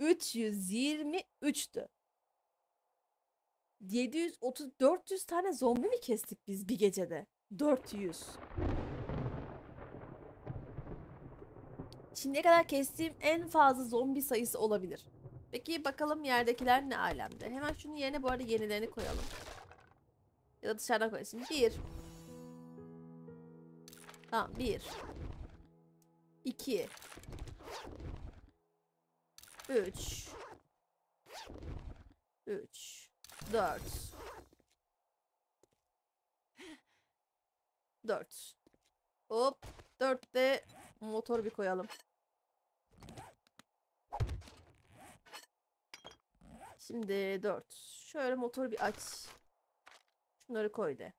323'tü. 730 400 tane zombi mi kestik biz bir gecede? 400. Şimdiye kadar kestiğim en fazla zombi sayısı olabilir. Peki bakalım yerdekiler ne alemde? Hemen şunun yerine bu arada yenilerini koyalım. Ya da dışarıdan koyalım. Bir. Tamam bir. İki. Üç. Üç. Dört. Dört. Hop. Dörtte motor bir koyalım. Şimdi dört. Şöyle motoru bir aç. Şunları koy de.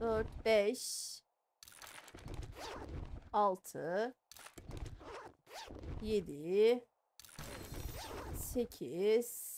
Dört, beş. Altı. Yedi. Sekiz.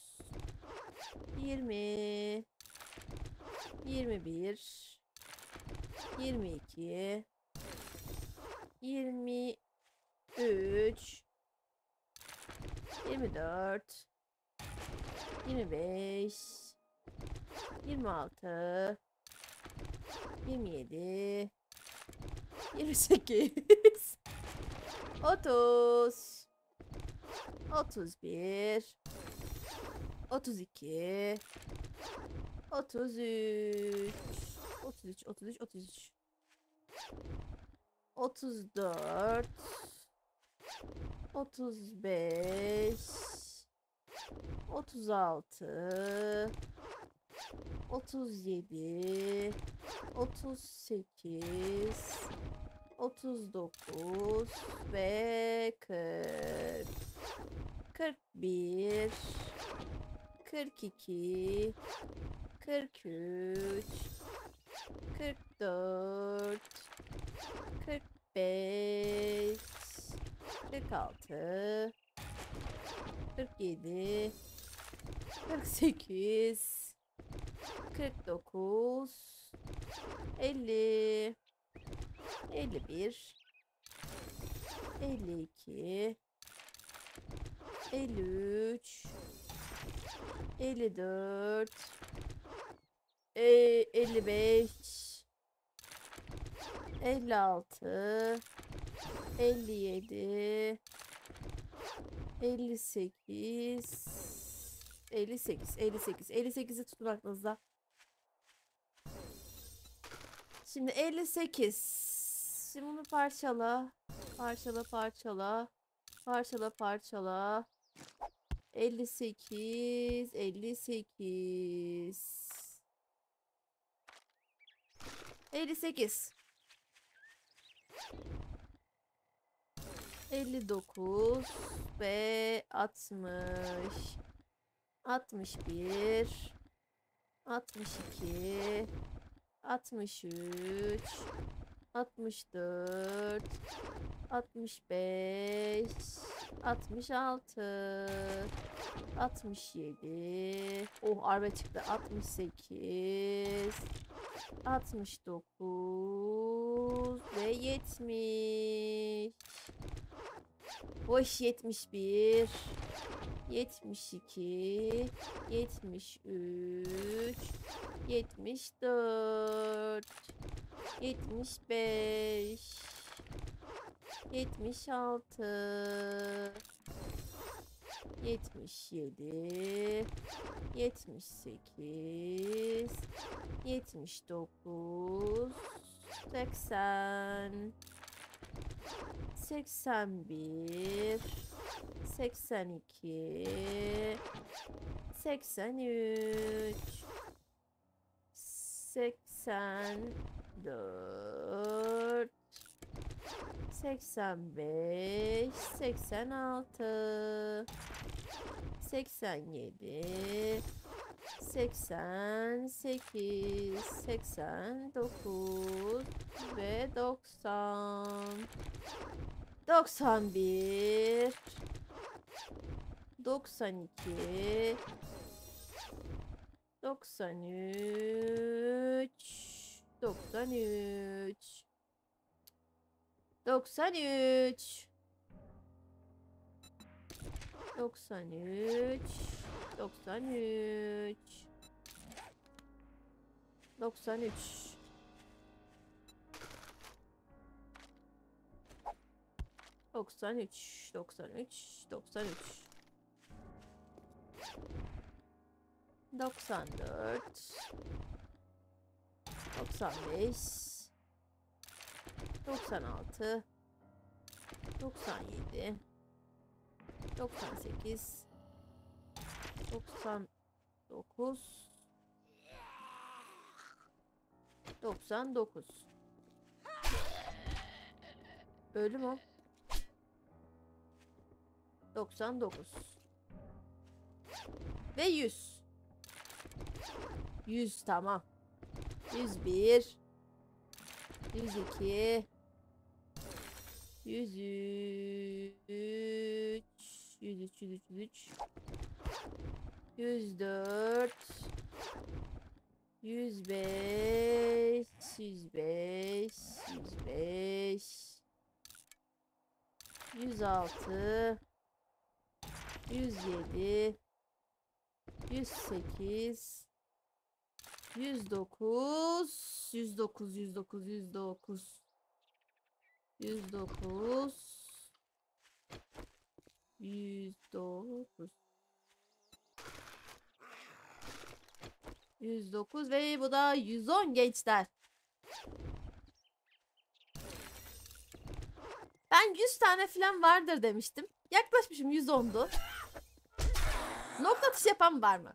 beş. On altı. On yedi. On sekiz. On dokuz. Yirmi. Yirmi bir. Yirmi iki. Yirmi üç. Yirmi dört. Yirmi beş. Yirmi altı. Yirmi yedi. Yirmi sekiz. Otuz. Otuz bir. Otuz iki. Otuz üç. Otuz üç, otuz üç, otuz üç. Otuz dört. Otuz beş. Otuz altı. Otuz yedi. Otuz sekiz. Otuz dokuz ve kırk. Kırk bir. Kırk iki. Kırk üç. Kırk dört. Kırk beş. Kırk altı. Kırk yedi. Kırk sekiz. Kırk dokuz. Elli. Elli bir. Elli iki. Elli üç. Elli dört. E, elli beş. Elli altı. Elli yedi. Elli sekiz. 58, 58, 58'i tutun aklınızda. Şimdi 58. Şimdi bunu parçala. Parçala, parçala. Parçala, parçala. 58, 58. 58. 59 ve 60. 61. 62. 63. 64. 65. 66. 67. Oh arbe çıktı. 68. 69 ve 70. Boş 71. 72. 73. 74. 75. 76. 77. 78. 79 80 81 82 83 84 85 86 87 88, 89 ve 90. 91 92 93 93 93 93 93 93 93 93 93 94 95 96 97 98 99 99 Öldü mü? o? 99 Ve 100 100 tamam 101 102 103 103 103 104 105 105 105 106 107 108 109 109 109 109 109 109 109 ve bu da 110 gençler. Ben 100 tane falan vardır demiştim. Yaklaşmışım 110'du. Nokta atışı yapan var mı?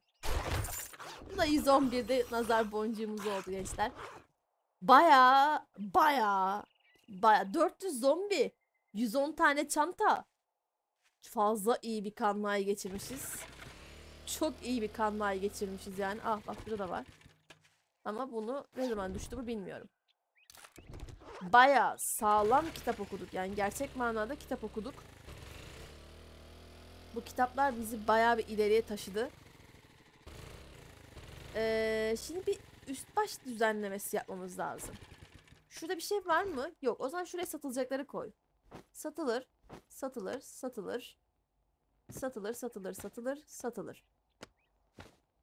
Da 111'de nazar boncuğumuz oldu gençler. Baya baya baya 400 zombi. 110 tane çanta. Fazla iyi bir kanlayı geçirmişiz. Çok iyi bir kanlayı geçirmişiz yani. Ah bak burada da var. Ama bunu ne zaman düştü bu bilmiyorum. Baya sağlam kitap okuduk. Yani gerçek manada kitap okuduk. Bu kitaplar bizi baya bir ileriye taşıdı. Ee, şimdi bir üst baş düzenlemesi yapmamız lazım. Şurada bir şey var mı? Yok. O zaman şuraya satılacakları koy. Satılır, satılır, satılır. Satılır, satılır, satılır, satılır.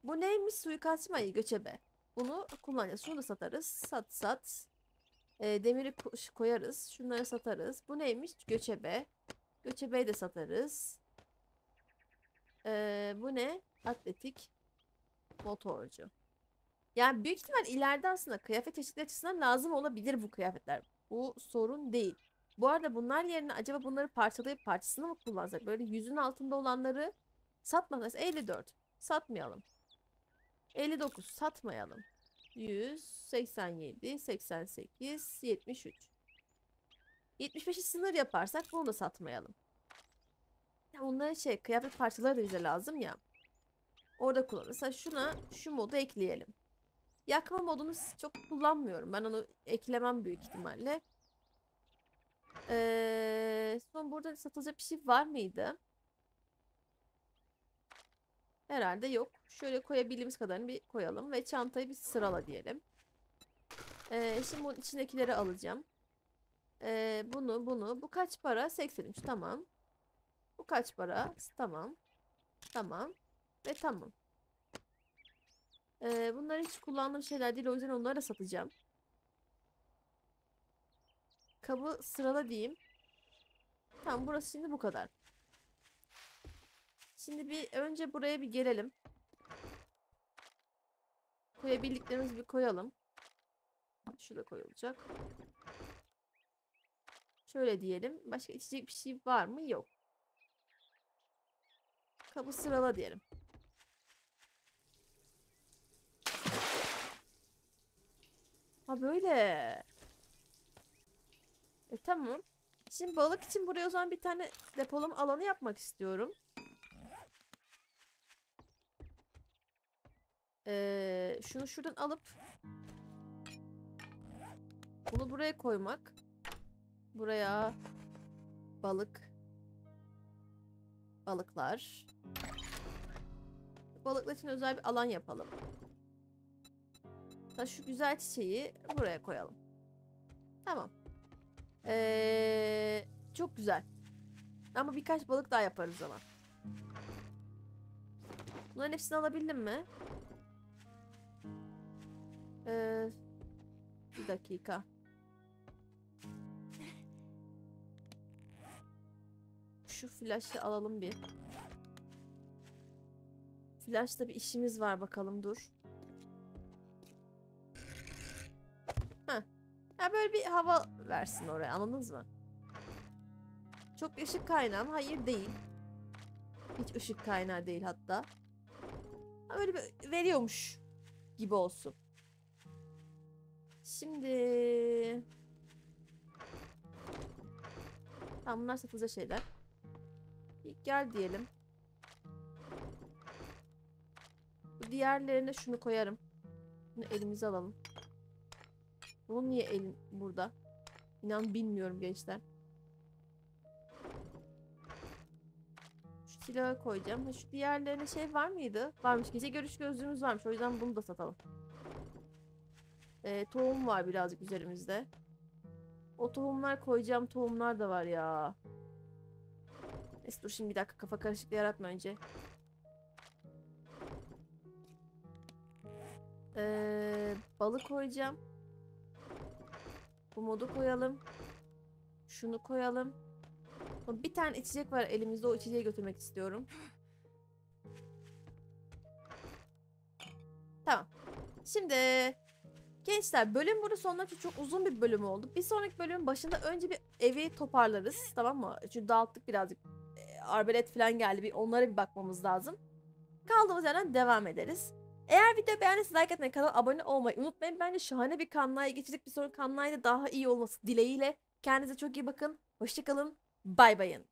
Bu neymiş? Suikastçı ayı göçebe. Bunu kullanacağız. Şunu da satarız. Sat, sat. Ee, demiri ko- koyarız. Şunları satarız. Bu neymiş? Göçebe. Göçebeyi de satarız. Ee, bu ne? Atletik motorcu. Yani büyük ihtimal ileride aslında kıyafet çeşitleri açısından lazım olabilir bu kıyafetler. Bu sorun değil. Bu arada bunlar yerine acaba bunları parçalayıp parçasını mı kullansak? Böyle yüzün altında olanları satmasak. Mesela 54. Satmayalım. 59. Satmayalım. 100, 87, 88, 73. 75'i sınır yaparsak bunu da satmayalım. Ya onların şey kıyafet parçaları da bize lazım ya. Orada kullanırız. Mesela şuna şu modu ekleyelim. Yakma modunu çok kullanmıyorum. Ben onu eklemem büyük ihtimalle. Ee, son burada satılacak bir şey var mıydı? Herhalde yok. Şöyle koyabildiğimiz kadarını bir koyalım ve çantayı bir sırala diyelim. Ee, şimdi bunun içindekileri alacağım. Ee, bunu, bunu. Bu kaç para? 83. Tamam. Bu kaç para? Tamam. Tamam. Ve tamam. Ee, bunlar hiç kullandığım şeyler değil. O yüzden onları da satacağım. Kabı sırala diyeyim. Tamam burası şimdi bu kadar. Şimdi bir önce buraya bir gelelim. Koyabildiklerimizi bir koyalım. Şurada koyulacak. Şöyle diyelim. Başka içecek bir şey var mı? Yok. Kabı sırala diyelim. Ha böyle. E tamam. Şimdi balık için buraya o zaman bir tane depolama alanı yapmak istiyorum. Ee, şunu şuradan alıp bunu buraya koymak. Buraya balık balıklar. Balıklar için özel bir alan yapalım. Da şu güzel çiçeği buraya koyalım. Tamam. Ee, çok güzel. Ama birkaç balık daha yaparız ama. Bunların hepsini alabildim mi? Ee, bir dakika. Şu flaşı alalım bir. Flash'ta bir işimiz var bakalım dur. Böyle bir hava versin oraya anladınız mı? Çok ışık kaynağı mı? Hayır değil. Hiç ışık kaynağı değil hatta. Ha, Böyle bir veriyormuş gibi olsun. Şimdi... Tamam bunlar satılacak şeyler. İlk gel diyelim. Bu diğerlerine şunu koyarım. Bunu elimize alalım. Bunun niye elin burada? İnan bilmiyorum gençler. Şu silahı koyacağım. Ha, şu diğerlerine şey var mıydı? Varmış. Gece görüş gözlüğümüz varmış. O yüzden bunu da satalım. Ee, tohum var birazcık üzerimizde. O tohumlar koyacağım tohumlar da var ya. Neyse dur şimdi bir dakika kafa karışıklığı yaratma önce. Ee, balık koyacağım. Bu modu koyalım. Şunu koyalım. Bir tane içecek var elimizde. O içeceği götürmek istiyorum. Tamam. Şimdi gençler bölüm burada sonuna çok, uzun bir bölüm oldu. Bir sonraki bölümün başında önce bir evi toparlarız. Tamam mı? Çünkü dağıttık birazcık. E, arbelet falan geldi. Bir onlara bir bakmamız lazım. Kaldığımız yerden devam ederiz. Eğer video beğendiyseniz like etmeyi, kanala abone olmayı unutmayın. Bence şahane bir kanlaya geçecek. Bir sonraki kanlayda daha iyi olması dileğiyle. Kendinize çok iyi bakın. Hoşçakalın. Bay bayın.